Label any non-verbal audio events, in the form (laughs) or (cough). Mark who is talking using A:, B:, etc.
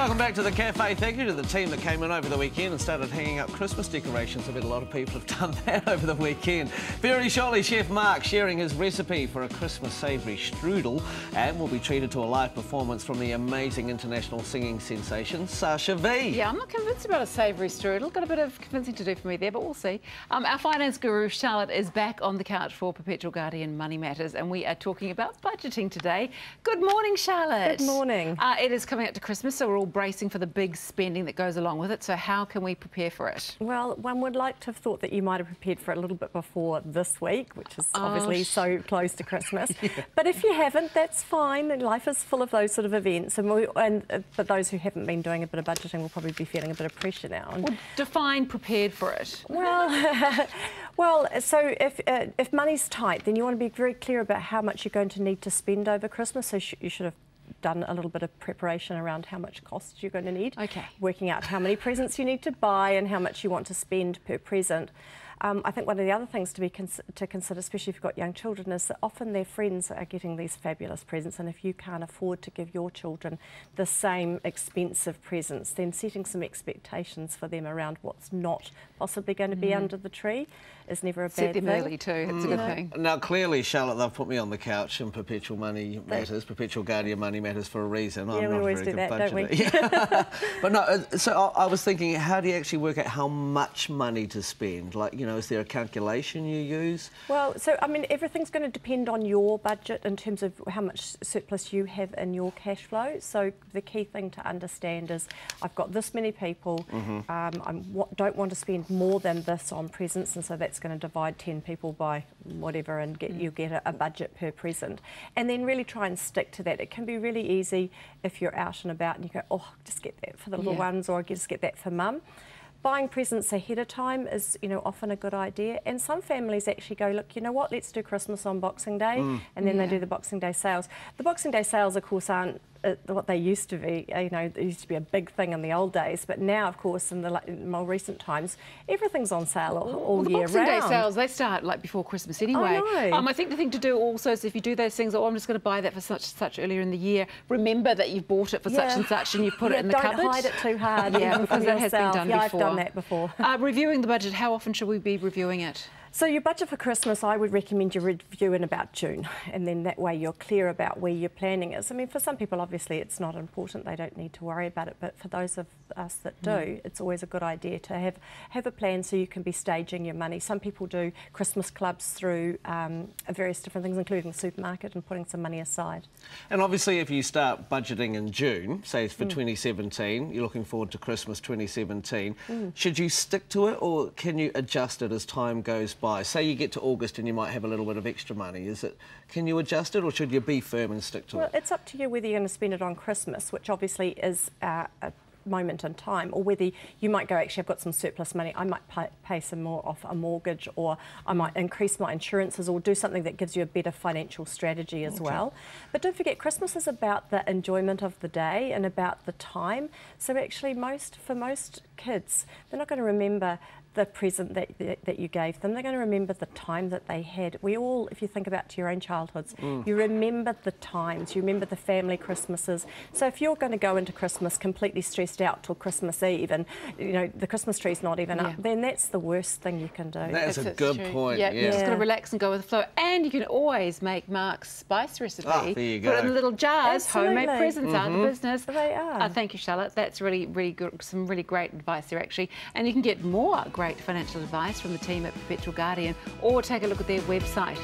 A: Welcome back to the cafe. Thank you to the team that came in over the weekend and started hanging up Christmas decorations. I bet a lot of people have (laughs) done that over the weekend. Very shortly, Chef Mark sharing his recipe for a Christmas savoury strudel, and we'll be treated to a live performance from the amazing international singing sensation Sasha V.
B: Yeah, I'm not convinced about a savoury strudel. Got a bit of convincing to do for me there, but we'll see. Um, our finance guru Charlotte is back on the couch for Perpetual Guardian Money Matters, and we are talking about budgeting today. Good morning, Charlotte.
C: Good morning.
B: Uh, it is coming up to Christmas, so we're all bracing for the big spending that goes along with it. So how can we prepare for it?
C: Well, one would like to have thought that you might have prepared for it a little bit before this week, which is oh, obviously so close to Christmas. (laughs) yeah. But if you haven't, that's fine. Life is full of those sort of events. And, we, and uh, for those who haven't been doing a bit of budgeting, will probably be feeling a bit of pressure now.
B: Well, define prepared for it.
C: Well, (laughs) well, so if uh, if money's tight, then you want to be very clear about how much you're going to need to spend over Christmas. So sh you should have done a little bit of preparation around how much cost you're going to need.
B: Okay.
C: Working out how many presents you need to buy and how much you want to spend per present. Um, I think one of the other things to be cons to consider, especially if you've got young children, is that often their friends are getting these fabulous presents, and if you can't afford to give your children the same expensive presents, then setting some expectations for them around what's not possibly going to be mm. under the tree is never a bad
B: Set
C: them
B: thing. early too. It's mm. a good mm. thing.
A: Now, clearly, Charlotte, they've put me on the couch in Perpetual Money Matters, Perpetual Guardian Money Matters for a reason.
C: Yeah, I'm we always do that, don't we? (laughs)
A: but no, uh, so I, I was thinking, how do you actually work out how much money to spend? Like, you know, is there a calculation you use?
C: Well, so, I mean, everything's going to depend on your budget in terms of how much surplus you have in your cash flow. So the key thing to understand is I've got this many people, mm -hmm. um, I don't want to spend more than this on presents, and so that's going to divide 10 people by whatever and get mm. you get a, a, budget per present. And then really try and stick to that. It can be really easy if you're out and about and you go, oh, just get that for the little yeah. ones or just get that for mum. Buying presents ahead of time is, you know, often a good idea. And some families actually go, look, you know what, let's do Christmas on Boxing Day, mm. and then yeah. they do the Boxing Day sales. The Boxing Day sales, of course, aren't what they used to be. You know, it used to be a big thing in the old days, but now, of course, in the in more recent times, everything's on sale all, all
B: well, the
C: year
B: Boxing
C: round.
B: Day sales they start like before Christmas anyway.
C: I,
B: um, I think the thing to do also is if you do those things, oh, I'm just going to buy that for such such earlier in the year. Remember that you've bought it for yeah. such and such, and you put
C: yeah,
B: it in the
C: don't
B: cupboard.
C: Don't hide it too hard. (laughs)
B: yeah, because that has been done
C: yeah,
B: before.
C: I've done that before.
B: Uh, reviewing the budget. How often should we be reviewing it?
C: So your budget for Christmas, I would recommend you review in about June, and then that way you're clear about where your planning is. I mean, for some people, obviously, it's not important; they don't need to worry about it. But for those of us that do, mm. it's always a good idea to have have a plan so you can be staging your money. Some people do Christmas clubs through um, various different things, including the supermarket, and putting some money aside.
A: And obviously, if you start budgeting in June, say for mm. 2017, you're looking forward to Christmas 2017. Mm. Should you stick to it, or can you adjust it as time goes? By? Say you get to August and you might have a little bit of extra money. Is it? Can you adjust it, or should you be firm and stick to
C: well,
A: it?
C: Well, it's up to you whether you're going to spend it on Christmas, which obviously is uh, a moment in time, or whether you might go, actually, I've got some surplus money, I might pay, pay, some more off a mortgage, or I might increase my insurances, or do something that gives you a better financial strategy as okay. well. But don't forget, Christmas is about the enjoyment of the day and about the time. So actually, most for most kids, they're not going to remember the present that, that you gave them. They're going to remember the time that they had. We all, if you think about to your own childhoods, mm. you remember the times, you remember the family Christmases. So if you're going to go into Christmas completely stressed out till Christmas Eve and, you know, the Christmas tree's not even yeah. up, then that's the worst thing you can do.
A: That's a good true. point,
B: yep. yeah. You're just going to relax and go with the flow. And you can always make Mark's spice recipe.
A: Oh, there you go.
B: Put it in little jars,
C: Absolutely.
B: homemade presents mm -hmm. out of the mm-hmm. business.
C: They are.
B: Uh, thank you, Charlotte. That's really, really good, some really great there, actually. And you can get more great financial advice from the team at Perpetual Guardian or take a look at their website